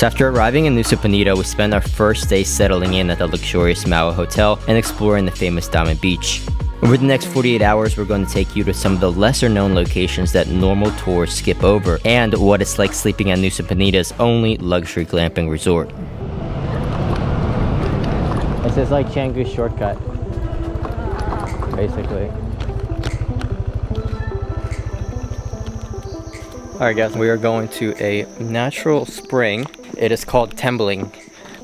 So after arriving in Nusa Penida, we spent our first day settling in at the luxurious Maui Hotel and exploring the famous Diamond Beach. Over the next 48 hours, we're going to take you to some of the lesser known locations that normal tours skip over and what it's like sleeping at Nusa Penida's only luxury glamping resort. This is like Canggu shortcut, basically. Alright guys, we are going to a natural spring. It is called Tembeling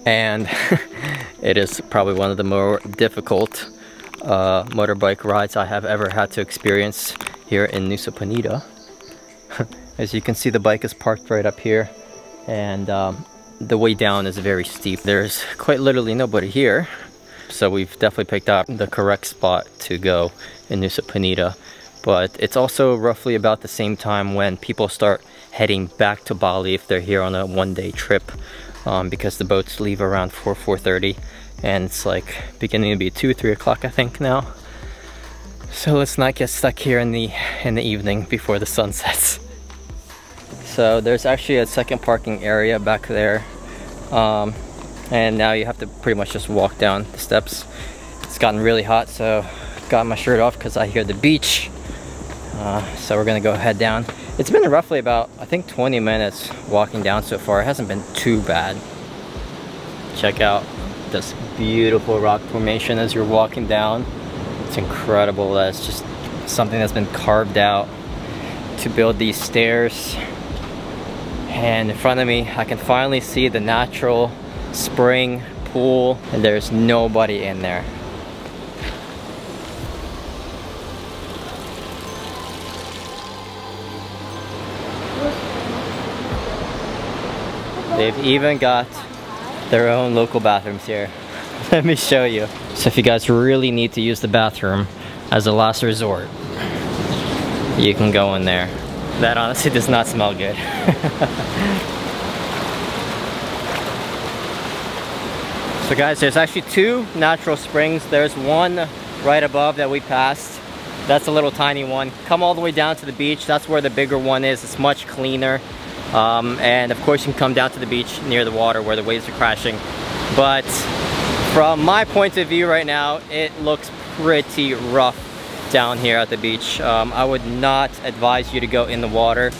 and it is probably one of the more difficult uh, motorbike rides I have ever had to experience here in Nusa Penida. As you can see the bike is parked right up here and um, the way down is very steep. There's quite literally nobody here so we've definitely picked out the correct spot to go in Nusa Penida but it's also roughly about the same time when people start heading back to Bali if they're here on a one-day trip um, because the boats leave around 4 4.30 and it's like beginning to be 2 3 o'clock I think now. So let's not get stuck here in the in the evening before the sun sets. So there's actually a second parking area back there um, and now you have to pretty much just walk down the steps. It's gotten really hot so got my shirt off because I hear the beach uh, so we're gonna go head down. It's been roughly about, I think 20 minutes walking down so far. It hasn't been too bad. Check out this beautiful rock formation as you're walking down. It's incredible. That's just something that's been carved out to build these stairs. And in front of me, I can finally see the natural spring pool and there's nobody in there. They've even got their own local bathrooms here. Let me show you. So if you guys really need to use the bathroom as a last resort, you can go in there. That honestly does not smell good. so guys, there's actually two natural springs. There's one right above that we passed. That's a little tiny one. Come all the way down to the beach. That's where the bigger one is. It's much cleaner. Um, and of course you can come down to the beach near the water where the waves are crashing. But from my point of view right now, it looks pretty rough down here at the beach. Um, I would not advise you to go in the water,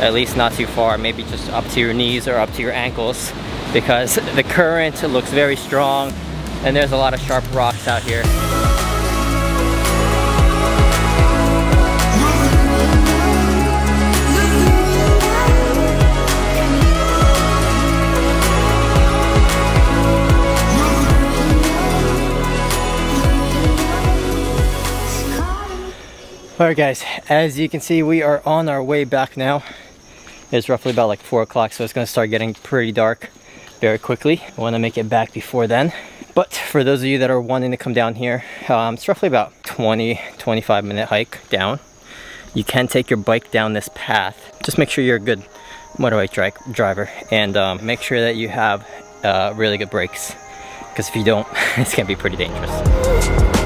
at least not too far, maybe just up to your knees or up to your ankles because the current looks very strong and there's a lot of sharp rocks out here. Alright guys, as you can see we are on our way back now. It's roughly about like 4 o'clock so it's going to start getting pretty dark very quickly. I want to make it back before then. But for those of you that are wanting to come down here, um, it's roughly about 20-25 minute hike down. You can take your bike down this path. Just make sure you're a good motorbike dri driver and um, make sure that you have uh, really good brakes because if you don't, it's to be pretty dangerous.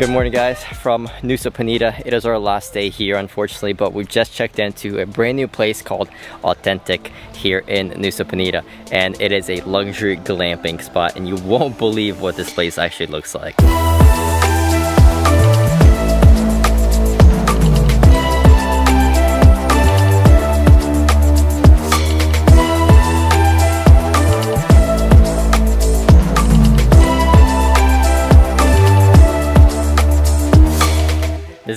Good morning guys from Nusa Penida. It is our last day here unfortunately but we've just checked into a brand new place called Autentik here in Nusa Penida and it is a luxury glamping spot and you won't believe what this place actually looks like.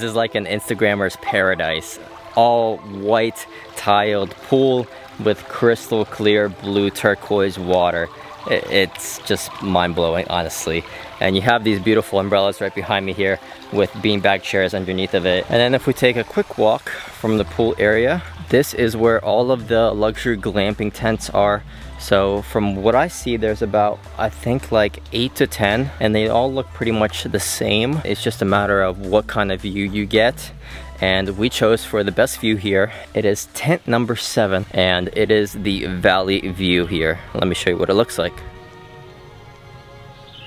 This is like an Instagrammer's paradise. All white tiled pool with crystal clear blue turquoise water. It's just mind-blowing, honestly. And you have these beautiful umbrellas right behind me here with beanbag chairs underneath of it. And then if we take a quick walk from the pool area, this is where all of the luxury glamping tents are so from what I see, there's about, I think like eight to 10 and they all look pretty much the same. It's just a matter of what kind of view you get. And we chose for the best view here. It is tent number seven and it is the valley view here. Let me show you what it looks like.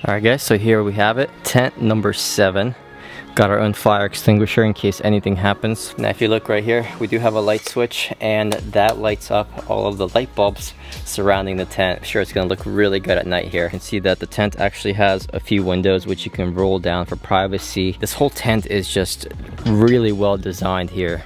All right guys, so here we have it, tent number seven Got our own fire extinguisher in case anything happens. Now if you look right here, we do have a light switch and that lights up all of the light bulbs surrounding the tent. I'm sure it's gonna look really good at night here. You can see that the tent actually has a few windows which you can roll down for privacy. This whole tent is just really well designed here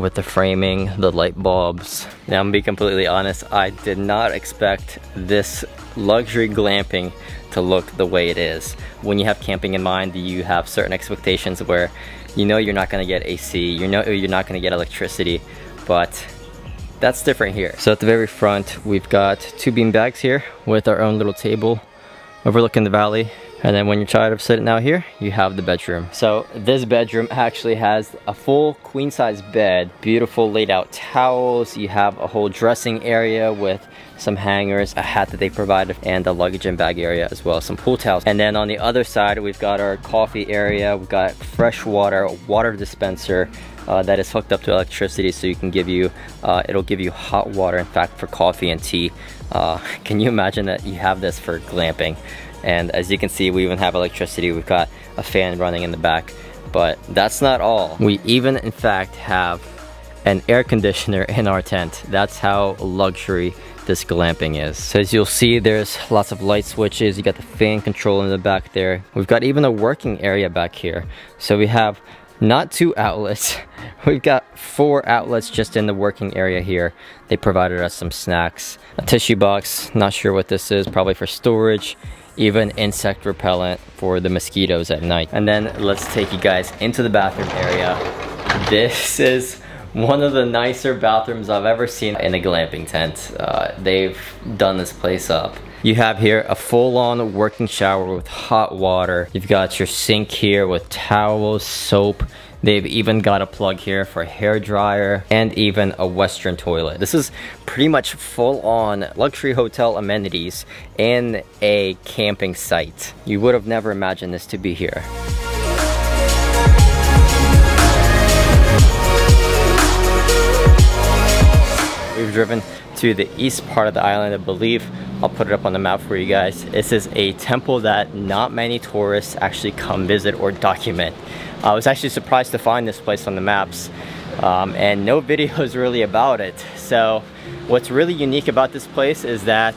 with the framing, the light bulbs. Now I'm gonna be completely honest, I did not expect this luxury glamping to look the way it is. When you have camping in mind, you have certain expectations where you know you're not gonna get AC, you know you're not gonna get electricity, but that's different here. So at the very front, we've got two bean bags here with our own little table overlooking the valley. And then when you're tired of sitting out here, you have the bedroom. So this bedroom actually has a full queen size bed, beautiful laid out towels. You have a whole dressing area with some hangers, a hat that they provided, and a luggage and bag area as well, some pool towels. And then on the other side, we've got our coffee area. We've got fresh water, water dispenser, uh, that is hooked up to electricity so you can give you uh, it'll give you hot water in fact for coffee and tea uh, can you imagine that you have this for glamping and as you can see we even have electricity we've got a fan running in the back but that's not all we even in fact have an air conditioner in our tent that's how luxury this glamping is. So as you'll see, there's lots of light switches. You got the fan control in the back there. We've got even a working area back here. So we have not two outlets. We've got four outlets just in the working area here. They provided us some snacks, a tissue box, not sure what this is, probably for storage, even insect repellent for the mosquitoes at night. And then let's take you guys into the bathroom area. This is one of the nicer bathrooms I've ever seen in a glamping tent. Uh, they've done this place up. You have here a full-on working shower with hot water. You've got your sink here with towels, soap. They've even got a plug here for a hair dryer and even a western toilet. This is pretty much full-on luxury hotel amenities in a camping site. You would have never imagined this to be here. We've driven to the east part of the island, I believe. I'll put it up on the map for you guys. This is a temple that not many tourists actually come visit or document. I was actually surprised to find this place on the maps um, and no videos really about it. So what's really unique about this place is that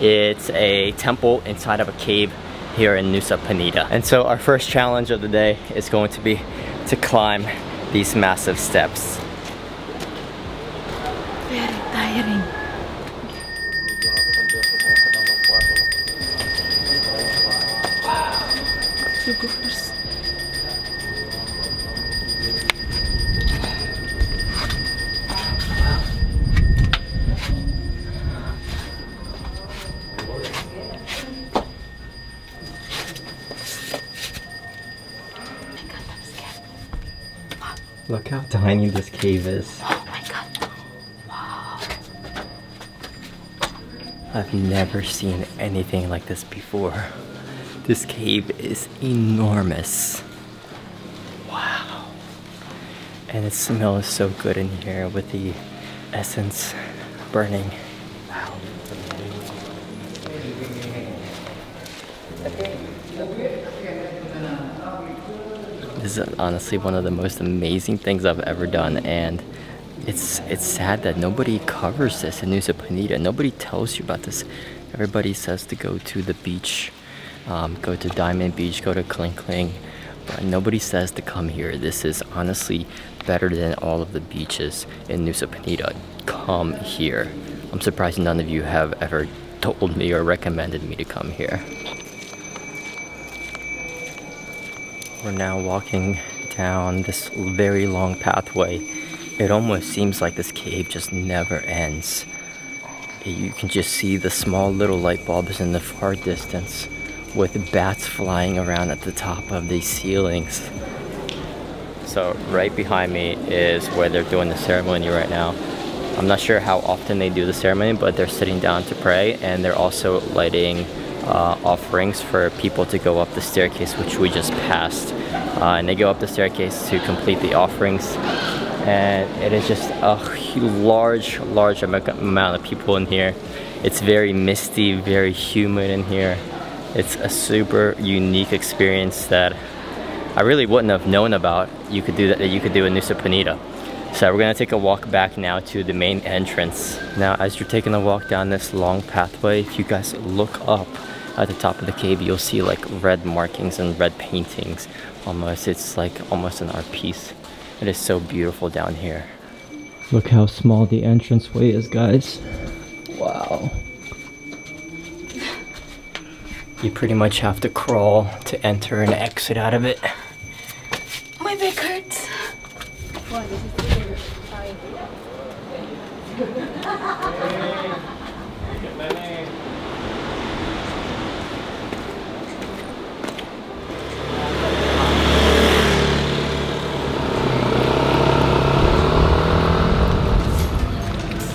it's a temple inside of a cave here in Nusa Penida. And so our first challenge of the day is going to be to climb these massive steps. Look how tiny this cave is. Oh my god. Wow. I've never seen anything like this before. This cave is enormous. Wow. And it smells so good in here with the essence burning. Wow. This is honestly one of the most amazing things I've ever done and it's it's sad that nobody covers this in Nusa Penida. Nobody tells you about this. Everybody says to go to the beach, um, go to Diamond Beach, go to Kelingking, but nobody says to come here. This is honestly better than all of the beaches in Nusa Penida. Come here. I'm surprised none of you have ever told me or recommended me to come here. We're now walking down this very long pathway. It almost seems like this cave just never ends. You can just see the small little light bulbs in the far distance with bats flying around at the top of these ceilings. So right behind me is where they're doing the ceremony right now. I'm not sure how often they do the ceremony, but they're sitting down to pray and they're also lighting uh, offerings for people to go up the staircase, which we just passed. Uh, and they go up the staircase to complete the offerings. And it is just a large, large amount of people in here. It's very misty, very humid in here. It's a super unique experience that I really wouldn't have known about you could do that, that you could do in Nusa Penida. So we're gonna take a walk back now to the main entrance. Now as you're taking a walk down this long pathway, if you guys look up at the top of the cave, you'll see like red markings and red paintings almost. It's like almost an art piece. It is so beautiful down here. Look how small the entranceway is, guys. Wow. You pretty much have to crawl to enter and exit out of it. My back hurts.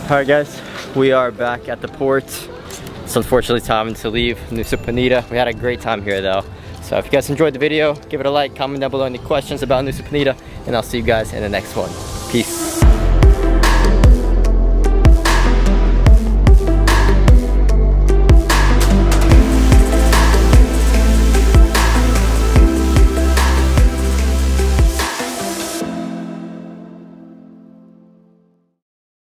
Alright guys, we are back at the port. It's unfortunately time to leave Nusa Penida. We had a great time here though. So if you guys enjoyed the video, give it a like, comment down below any questions about Nusa Penida, and I'll see you guys in the next one. Peace.